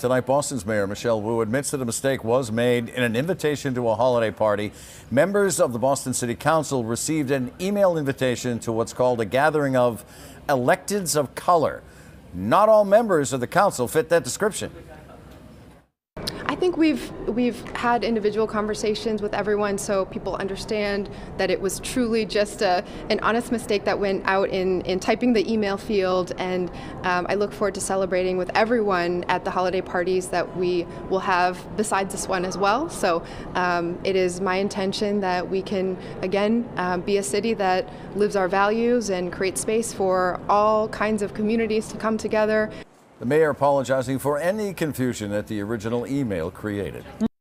Tonight, Boston's Mayor Michelle Wu admits that a mistake was made in an invitation to a holiday party. Members of the Boston City Council received an email invitation to what's called a gathering of electeds of color. Not all members of the council fit that description. I think we've we've had individual conversations with everyone so people understand that it was truly just a, an honest mistake that went out in, in typing the email field and um, I look forward to celebrating with everyone at the holiday parties that we will have besides this one as well. So um, it is my intention that we can again um, be a city that lives our values and create space for all kinds of communities to come together. The mayor apologizing for any confusion that the original email created.